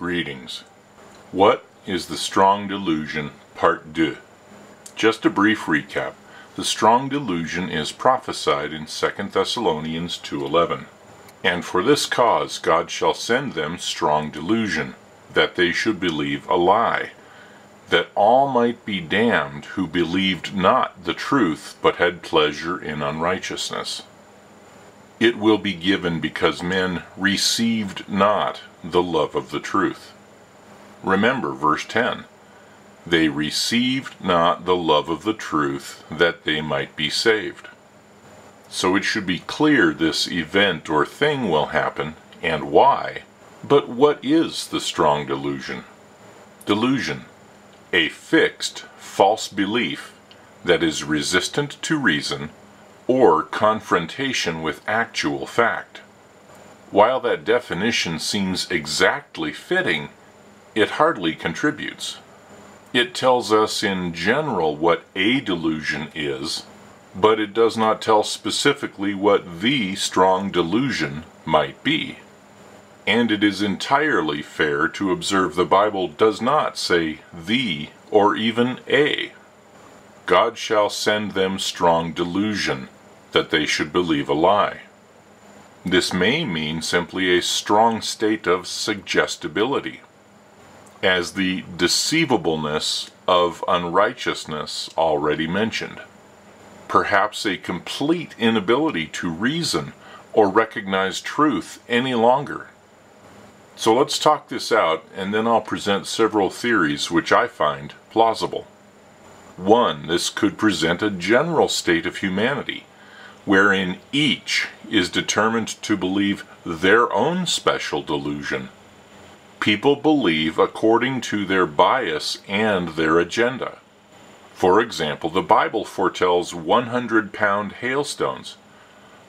Greetings. What is the strong delusion, part 2? Just a brief recap. The strong delusion is prophesied in 2 Thessalonians 2.11. And for this cause God shall send them strong delusion, that they should believe a lie, that all might be damned who believed not the truth, but had pleasure in unrighteousness. It will be given because men received not the love of the truth. Remember verse 10. They received not the love of the truth that they might be saved. So it should be clear this event or thing will happen and why. But what is the strong delusion? Delusion. A fixed, false belief that is resistant to reason or confrontation with actual fact. While that definition seems exactly fitting, it hardly contributes. It tells us in general what a delusion is, but it does not tell specifically what the strong delusion might be. And it is entirely fair to observe the Bible does not say the or even a. God shall send them strong delusion that they should believe a lie. This may mean simply a strong state of suggestibility, as the deceivableness of unrighteousness already mentioned. Perhaps a complete inability to reason or recognize truth any longer. So let's talk this out, and then I'll present several theories which I find plausible. One, this could present a general state of humanity wherein each is determined to believe their own special delusion. People believe according to their bias and their agenda. For example, the Bible foretells 100 pound hailstones.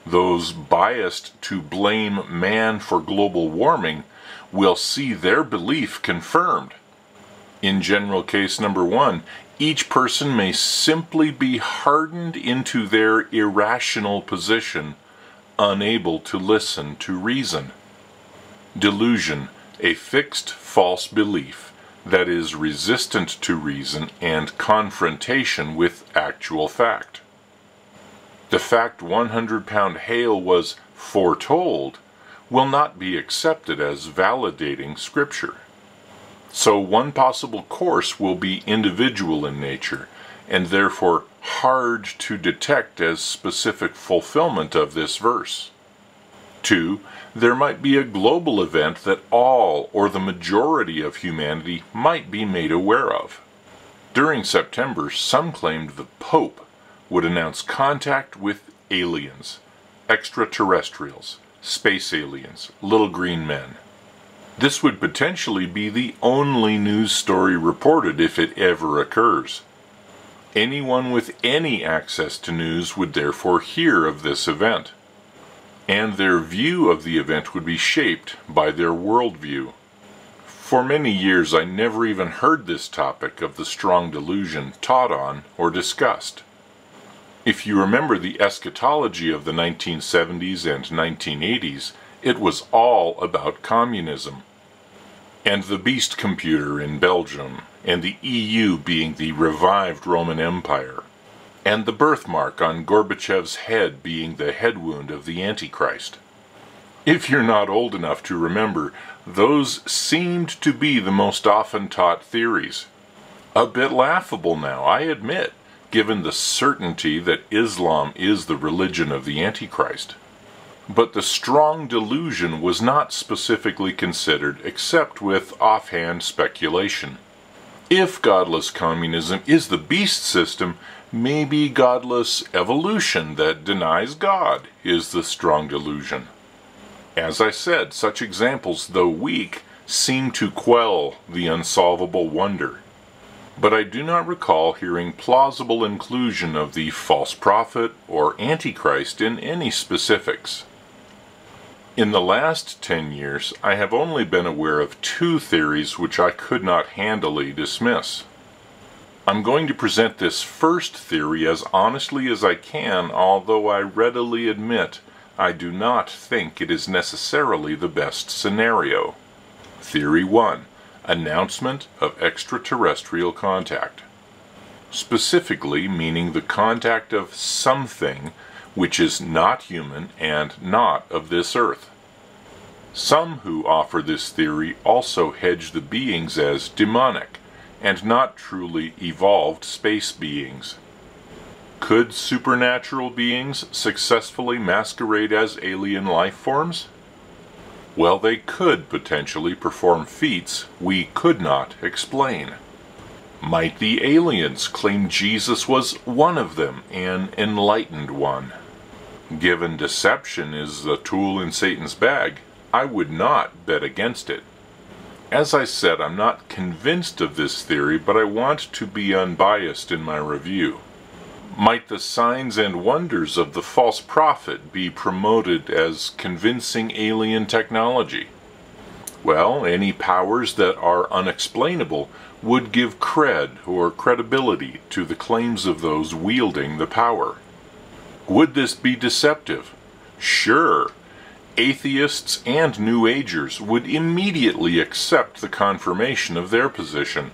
Those biased to blame man for global warming will see their belief confirmed. In general case number one, each person may simply be hardened into their irrational position, unable to listen to reason. Delusion, a fixed false belief that is resistant to reason and confrontation with actual fact. The fact 100 pound hail was foretold will not be accepted as validating Scripture. So one possible course will be individual in nature, and therefore hard to detect as specific fulfillment of this verse. 2. There might be a global event that all or the majority of humanity might be made aware of. During September, some claimed the Pope would announce contact with aliens, extraterrestrials, space aliens, little green men. This would potentially be the only news story reported if it ever occurs. Anyone with any access to news would therefore hear of this event, and their view of the event would be shaped by their worldview. For many years I never even heard this topic of the strong delusion taught on or discussed. If you remember the eschatology of the 1970s and 1980s, it was all about communism. And the beast computer in Belgium, and the EU being the revived Roman Empire, and the birthmark on Gorbachev's head being the head wound of the Antichrist. If you're not old enough to remember, those seemed to be the most often taught theories. A bit laughable now, I admit, given the certainty that Islam is the religion of the Antichrist. But the strong delusion was not specifically considered except with offhand speculation. If godless communism is the beast system, maybe godless evolution that denies God is the strong delusion. As I said, such examples, though weak, seem to quell the unsolvable wonder. But I do not recall hearing plausible inclusion of the false prophet or antichrist in any specifics. In the last ten years, I have only been aware of two theories which I could not handily dismiss. I'm going to present this first theory as honestly as I can, although I readily admit I do not think it is necessarily the best scenario. Theory 1 Announcement of extraterrestrial contact. Specifically, meaning the contact of something which is not human and not of this earth. Some who offer this theory also hedge the beings as demonic and not truly evolved space beings. Could supernatural beings successfully masquerade as alien life forms? Well, they could potentially perform feats we could not explain. Might the aliens claim Jesus was one of them, an enlightened one? Given deception is the tool in Satan's bag, I would not bet against it. As I said, I'm not convinced of this theory, but I want to be unbiased in my review. Might the signs and wonders of the false prophet be promoted as convincing alien technology? Well, any powers that are unexplainable would give cred or credibility to the claims of those wielding the power. Would this be deceptive? Sure, atheists and New Agers would immediately accept the confirmation of their position.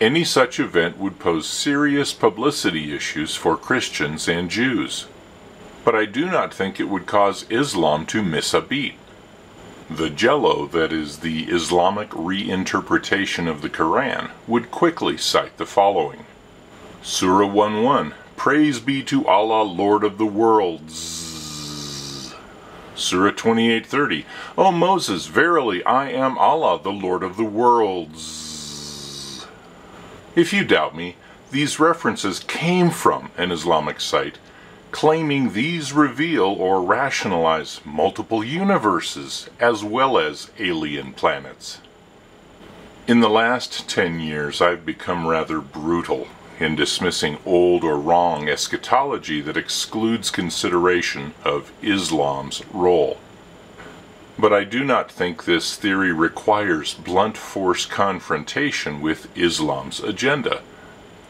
Any such event would pose serious publicity issues for Christians and Jews. But I do not think it would cause Islam to miss a beat. The Jello, that is the Islamic reinterpretation of the Quran, would quickly cite the following Surah 1:1 Praise be to Allah, Lord of the worlds. Surah 28:30. O Moses, verily I am Allah, the Lord of the worlds. If you doubt me, these references came from an Islamic site claiming these reveal or rationalize multiple universes as well as alien planets. In the last 10 years, I've become rather brutal in dismissing old or wrong eschatology that excludes consideration of Islam's role. But I do not think this theory requires blunt force confrontation with Islam's agenda,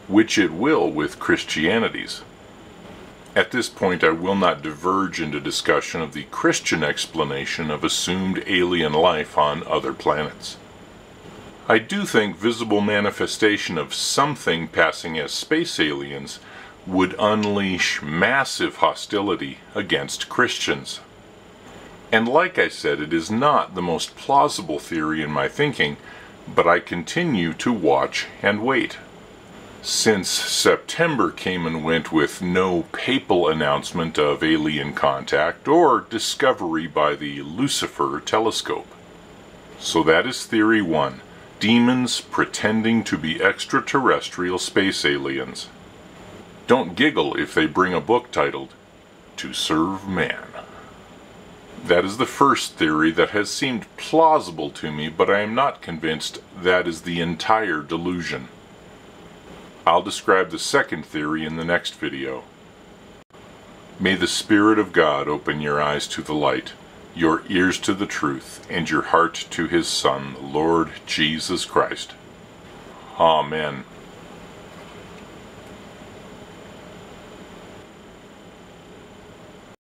which it will with Christianity's. At this point, I will not diverge into discussion of the Christian explanation of assumed alien life on other planets. I do think visible manifestation of something passing as space aliens would unleash massive hostility against Christians. And like I said, it is not the most plausible theory in my thinking, but I continue to watch and wait. Since September came and went with no papal announcement of alien contact or discovery by the Lucifer telescope. So that is theory one demons pretending to be extraterrestrial space aliens. Don't giggle if they bring a book titled To Serve Man. That is the first theory that has seemed plausible to me, but I am not convinced that is the entire delusion. I'll describe the second theory in the next video. May the Spirit of God open your eyes to the light your ears to the truth, and your heart to his Son, Lord Jesus Christ. Amen.